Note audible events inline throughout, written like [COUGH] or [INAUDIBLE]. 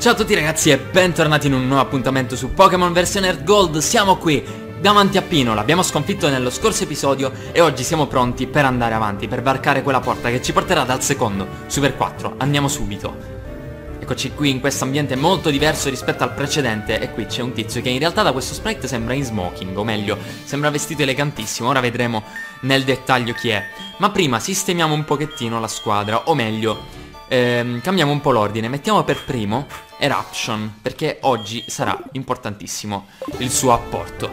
Ciao a tutti ragazzi e bentornati in un nuovo appuntamento su Pokémon versione Earth Gold. Siamo qui davanti a Pino, l'abbiamo sconfitto nello scorso episodio E oggi siamo pronti per andare avanti, per varcare quella porta che ci porterà dal secondo Super 4, andiamo subito. Eccoci qui in questo ambiente molto diverso rispetto al precedente E qui c'è un tizio che in realtà da questo sprite sembra in smoking O meglio, sembra vestito elegantissimo. Ora vedremo nel dettaglio chi è. Ma prima sistemiamo un pochettino la squadra O meglio, ehm, cambiamo un po' l'ordine. Mettiamo per primo Eruption, perché oggi sarà importantissimo il suo apporto.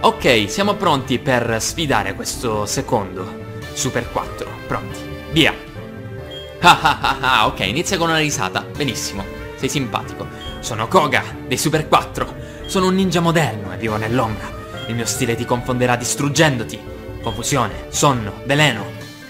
Ok, siamo pronti per sfidare questo secondo Super 4. Pronti. Via. Ok, inizia con una risata. Benissimo, sei simpatico. Sono Koga, dei Super 4. Sono un ninja moderno e vivo nell'ombra. Il mio stile ti confonderà distruggendoti. Confusione, sonno, veleno.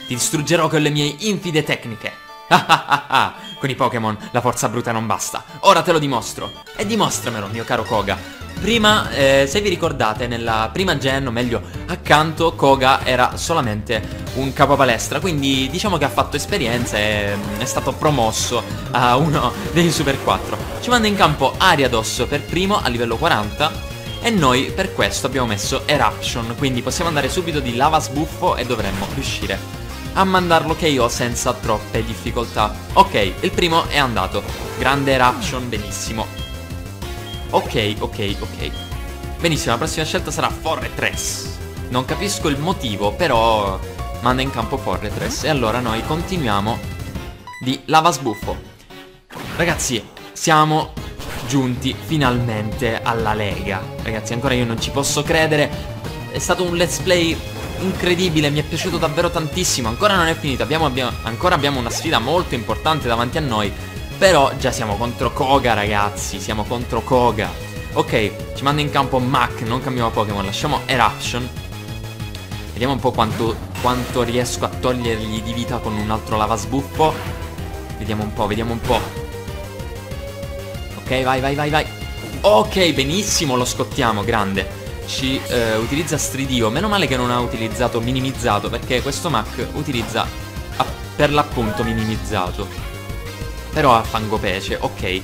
Ti distruggerò con le mie infide tecniche. Ah ah ah ah, con i Pokémon la forza bruta non basta. Ora te lo dimostro. E dimostramelo, mio caro Koga. Prima, eh, se vi ricordate, nella prima gen, o meglio, accanto, Koga era solamente un capo palestra, quindi diciamo che ha fatto esperienza e mm, è stato promosso a uno [LAUGHS] dei Super 4. Ci manda in campo Ariados per primo a livello 40 e noi per questo abbiamo messo Eruption, quindi possiamo andare subito di lava sbuffo e dovremmo riuscire a mandarlo KO senza troppe difficoltà. Ok, il primo è andato. Grande Eruption, benissimo. Ok, ok, ok. Benissimo, la prossima scelta sarà Forretress. Non capisco il motivo, però manda in campo Forretress. E allora noi continuiamo di Lava Sbuffo. Ragazzi, siamo giunti finalmente alla Lega. Ragazzi, ancora io non ci posso credere. È stato un let's play incredibile, mi è piaciuto davvero tantissimo. Ancora non è finito, abbiamo, abbiamo, ancora abbiamo una sfida molto importante davanti a noi. Però già siamo contro Koga, ragazzi, siamo contro Koga. Ok, ci manda in campo Mac, non cambiamo Pokémon, lasciamo Eruption. Vediamo un po' quanto, quanto riesco a togliergli di vita con un altro lava sbuffo. Vediamo un po', vediamo un po'. Ok, vai, vai, vai, vai. Ok, benissimo, lo scottiamo, grande ci eh, utilizza stridio. Meno male che non ha utilizzato minimizzato Perché questo Mac utilizza per l'appunto minimizzato. Però ha fangopece, ok.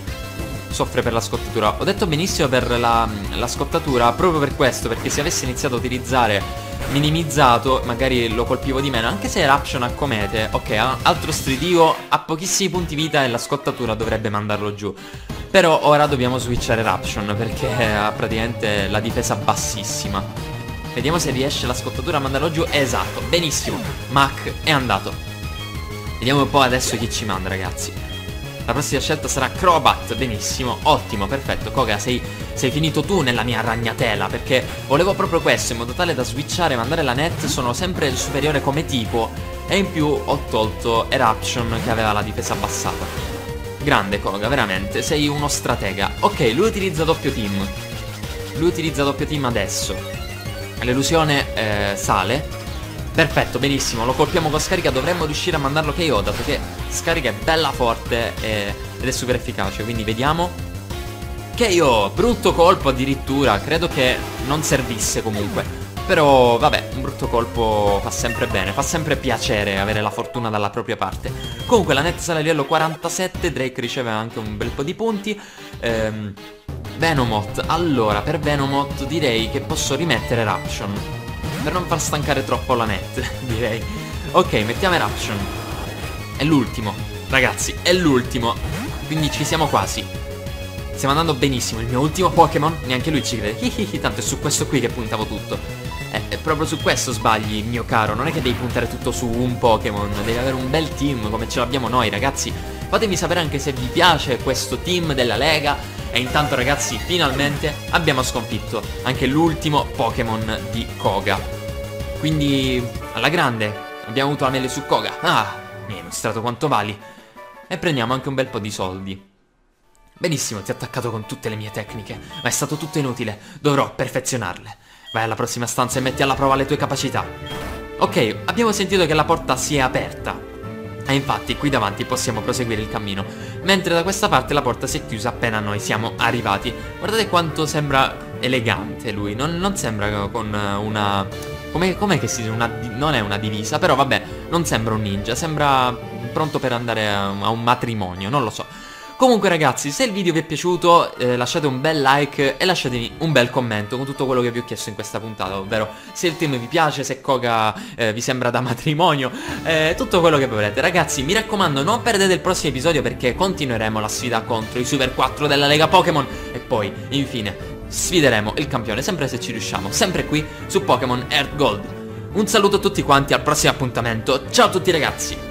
Soffre per la scottatura. Ho detto benissimo per la, la scottatura Proprio per questo Perché se avesse iniziato a utilizzare minimizzato Magari lo colpivo di meno. Anche se Eruption a comete Ok, altro stridio Ha pochissimi punti vita e la scottatura dovrebbe mandarlo giù però ora dobbiamo switchare Eruption perché ha praticamente la difesa bassissima. Vediamo se riesce la scottatura a mandarlo giù. Esatto, benissimo. Mac è andato. Vediamo un po' adesso chi ci manda, ragazzi. La prossima scelta sarà Crobat, benissimo, ottimo, perfetto. Koga, sei, sei finito tu nella mia ragnatela, perché volevo proprio questo, in modo tale da switchare e mandare la net, sono sempre superiore come tipo, e in più ho tolto Eruption che aveva la difesa abbassata. Grande Koga, veramente, sei uno stratega. Ok, lui utilizza doppio team. Lui utilizza doppio team adesso. L'illusione eh, sale. Perfetto, benissimo, lo colpiamo con scarica, dovremmo riuscire a mandarlo KO, dato che scarica è bella forte e, ed è super efficace, quindi vediamo. KO, brutto colpo addirittura, credo che non servisse comunque. Però vabbè, un brutto colpo fa sempre bene, fa sempre piacere avere la fortuna dalla propria parte. Comunque la net sale a livello 47, Drake riceve anche un bel po' di punti. Ehm, Venomoth, allora per Venomoth direi che posso rimettere Eruption. Per non far stancare troppo la net, [LAUGHS] direi. Ok, mettiamo Eruption. È l'ultimo, ragazzi, è l'ultimo. Quindi ci siamo quasi. Stiamo andando benissimo, il mio ultimo Pokémon, neanche lui ci crede. Tanto è su questo qui che puntavo tutto. Eh, è proprio su questo sbagli, mio caro. Non è che devi puntare tutto su un Pokémon. Devi avere un bel team come ce l'abbiamo noi, ragazzi. Fatemi sapere anche se vi piace questo team della Lega. E intanto, ragazzi, finalmente abbiamo sconfitto anche l'ultimo Pokémon di Koga. Quindi, alla grande, abbiamo avuto la mele su Koga. Ah, mi hai mostrato quanto vali. E prendiamo anche un bel po' di soldi. Benissimo, ti ho attaccato con tutte le mie tecniche, ma è stato tutto inutile. Dovrò perfezionarle. Vai alla prossima stanza e metti alla prova le tue capacità. Ok, abbiamo sentito che la porta si è aperta. E infatti qui davanti possiamo proseguire il cammino. Mentre da questa parte la porta si è chiusa appena noi siamo arrivati. Guardate quanto sembra elegante lui. Non, non sembra con una... Com'è, com che si? Una, non è una divisa, però vabbè, non sembra un ninja. Sembra pronto per andare a, a un matrimonio, non lo so. Comunque ragazzi, se il video vi è piaciuto eh, lasciate un bel like e lasciatemi un bel commento con tutto quello che vi ho chiesto in questa puntata, ovvero se il team vi piace, se Koga eh, vi sembra da [LAUGHS] matrimonio, eh, tutto quello che volete. Ragazzi, mi raccomando, non perdete il prossimo episodio perché continueremo la sfida contro i Super 4 della Lega Pokémon e poi, infine, sfideremo il campione, sempre se ci riusciamo, sempre qui su Pokémon Earth Gold. Un saluto a tutti quanti, al prossimo appuntamento, ciao a tutti ragazzi!